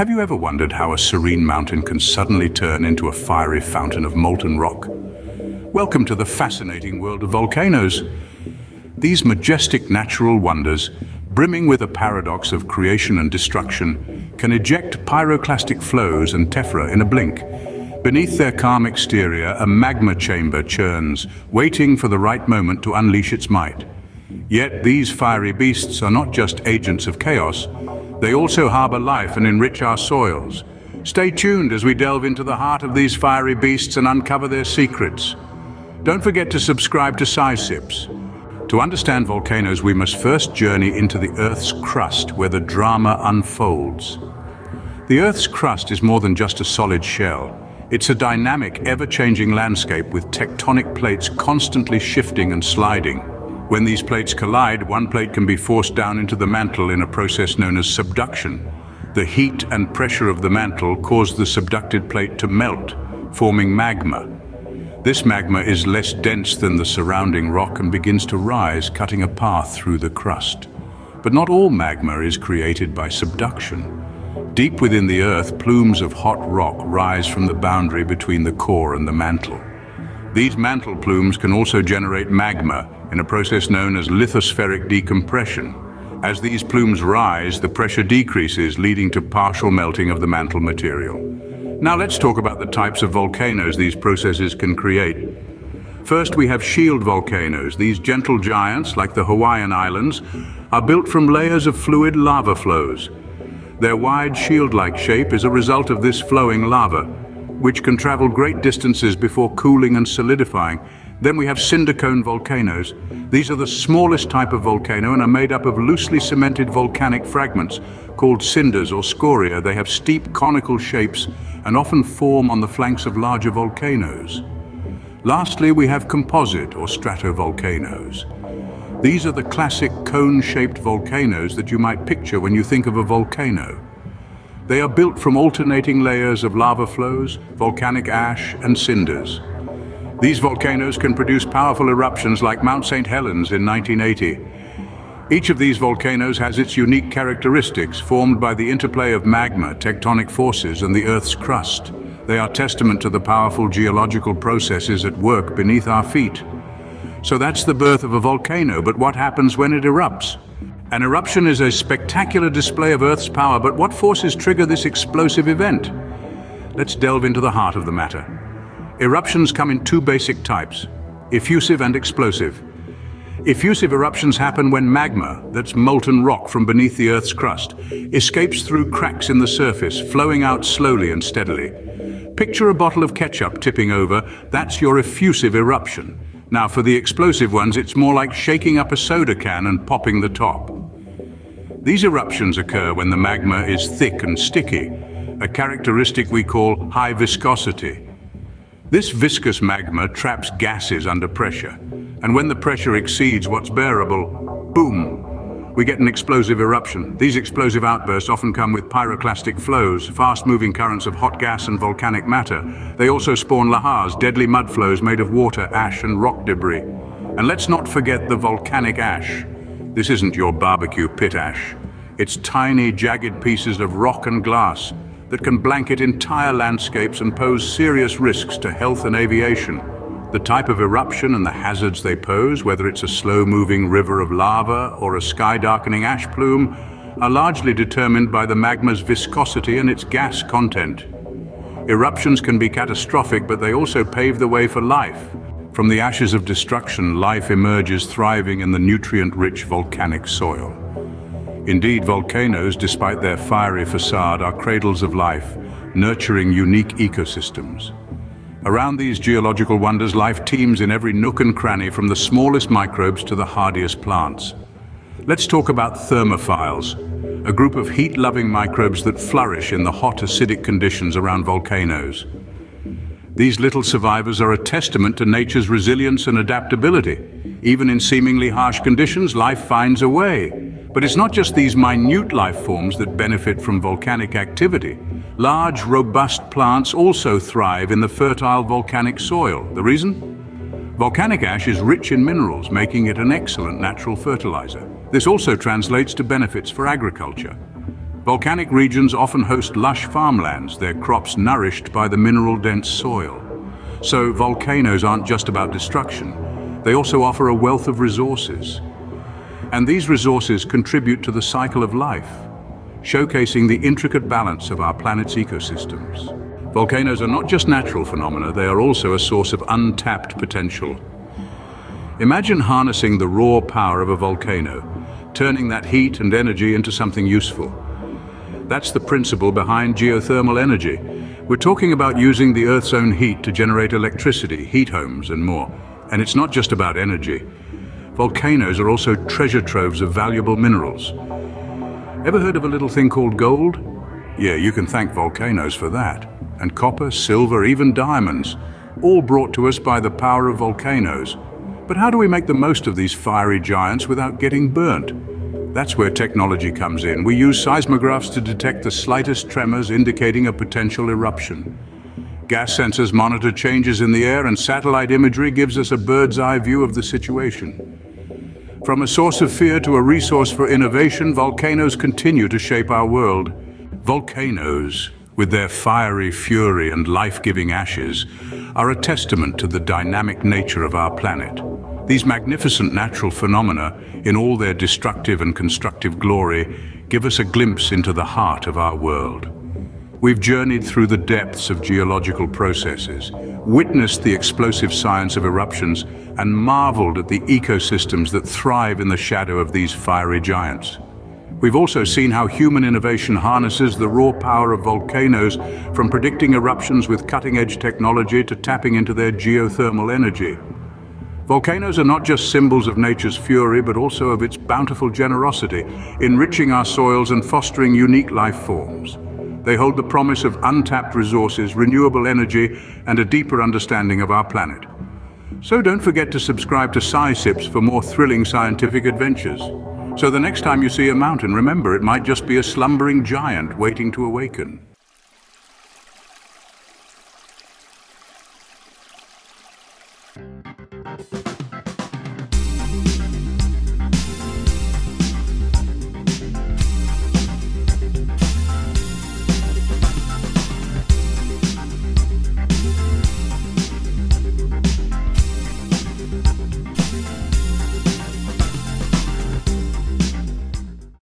Have you ever wondered how a serene mountain can suddenly turn into a fiery fountain of molten rock? Welcome to the fascinating world of volcanoes. These majestic natural wonders, brimming with a paradox of creation and destruction, can eject pyroclastic flows and tephra in a blink. Beneath their calm exterior, a magma chamber churns, waiting for the right moment to unleash its might. Yet these fiery beasts are not just agents of chaos, they also harbor life and enrich our soils. Stay tuned as we delve into the heart of these fiery beasts and uncover their secrets. Don't forget to subscribe to SciSips. To understand volcanoes, we must first journey into the Earth's crust where the drama unfolds. The Earth's crust is more than just a solid shell. It's a dynamic, ever-changing landscape with tectonic plates constantly shifting and sliding. When these plates collide, one plate can be forced down into the mantle in a process known as subduction. The heat and pressure of the mantle cause the subducted plate to melt, forming magma. This magma is less dense than the surrounding rock and begins to rise, cutting a path through the crust. But not all magma is created by subduction. Deep within the earth, plumes of hot rock rise from the boundary between the core and the mantle. These mantle plumes can also generate magma in a process known as lithospheric decompression. As these plumes rise, the pressure decreases, leading to partial melting of the mantle material. Now let's talk about the types of volcanoes these processes can create. First, we have shield volcanoes. These gentle giants, like the Hawaiian Islands, are built from layers of fluid lava flows. Their wide shield-like shape is a result of this flowing lava, which can travel great distances before cooling and solidifying. Then we have cinder cone volcanoes. These are the smallest type of volcano and are made up of loosely cemented volcanic fragments called cinders or scoria. They have steep conical shapes and often form on the flanks of larger volcanoes. Lastly, we have composite or stratovolcanoes. These are the classic cone-shaped volcanoes that you might picture when you think of a volcano. They are built from alternating layers of lava flows, volcanic ash and cinders. These volcanoes can produce powerful eruptions like Mount St. Helens in 1980. Each of these volcanoes has its unique characteristics formed by the interplay of magma, tectonic forces and the Earth's crust. They are testament to the powerful geological processes at work beneath our feet. So that's the birth of a volcano, but what happens when it erupts? An eruption is a spectacular display of Earth's power, but what forces trigger this explosive event? Let's delve into the heart of the matter. Eruptions come in two basic types, effusive and explosive. Effusive eruptions happen when magma, that's molten rock from beneath the Earth's crust, escapes through cracks in the surface, flowing out slowly and steadily. Picture a bottle of ketchup tipping over, that's your effusive eruption. Now for the explosive ones, it's more like shaking up a soda can and popping the top. These eruptions occur when the magma is thick and sticky, a characteristic we call high viscosity. This viscous magma traps gases under pressure, and when the pressure exceeds what's bearable, boom, we get an explosive eruption. These explosive outbursts often come with pyroclastic flows, fast-moving currents of hot gas and volcanic matter. They also spawn lahars, deadly mud flows made of water, ash and rock debris. And let's not forget the volcanic ash. This isn't your barbecue pit ash. It's tiny, jagged pieces of rock and glass that can blanket entire landscapes and pose serious risks to health and aviation. The type of eruption and the hazards they pose, whether it's a slow-moving river of lava or a sky-darkening ash plume, are largely determined by the magma's viscosity and its gas content. Eruptions can be catastrophic, but they also pave the way for life. From the ashes of destruction, life emerges thriving in the nutrient-rich volcanic soil. Indeed, volcanoes, despite their fiery facade, are cradles of life, nurturing unique ecosystems. Around these geological wonders, life teems in every nook and cranny from the smallest microbes to the hardiest plants. Let's talk about thermophiles, a group of heat-loving microbes that flourish in the hot acidic conditions around volcanoes. These little survivors are a testament to nature's resilience and adaptability. Even in seemingly harsh conditions, life finds a way. But it's not just these minute life forms that benefit from volcanic activity. Large, robust plants also thrive in the fertile volcanic soil. The reason? Volcanic ash is rich in minerals, making it an excellent natural fertilizer. This also translates to benefits for agriculture. Volcanic regions often host lush farmlands, their crops nourished by the mineral-dense soil. So volcanoes aren't just about destruction. They also offer a wealth of resources. And these resources contribute to the cycle of life, showcasing the intricate balance of our planet's ecosystems. Volcanoes are not just natural phenomena, they are also a source of untapped potential. Imagine harnessing the raw power of a volcano, turning that heat and energy into something useful. That's the principle behind geothermal energy. We're talking about using the Earth's own heat to generate electricity, heat homes and more. And it's not just about energy. Volcanoes are also treasure troves of valuable minerals. Ever heard of a little thing called gold? Yeah, you can thank volcanoes for that. And copper, silver, even diamonds, all brought to us by the power of volcanoes. But how do we make the most of these fiery giants without getting burnt? That's where technology comes in. We use seismographs to detect the slightest tremors indicating a potential eruption. Gas sensors monitor changes in the air and satellite imagery gives us a bird's eye view of the situation. From a source of fear to a resource for innovation, volcanoes continue to shape our world. Volcanoes, with their fiery fury and life-giving ashes, are a testament to the dynamic nature of our planet. These magnificent natural phenomena, in all their destructive and constructive glory, give us a glimpse into the heart of our world. We've journeyed through the depths of geological processes, witnessed the explosive science of eruptions, and marveled at the ecosystems that thrive in the shadow of these fiery giants. We've also seen how human innovation harnesses the raw power of volcanoes from predicting eruptions with cutting-edge technology to tapping into their geothermal energy. Volcanoes are not just symbols of nature's fury, but also of its bountiful generosity, enriching our soils and fostering unique life forms. They hold the promise of untapped resources, renewable energy, and a deeper understanding of our planet. So don't forget to subscribe to SciSips for more thrilling scientific adventures. So the next time you see a mountain, remember it might just be a slumbering giant waiting to awaken.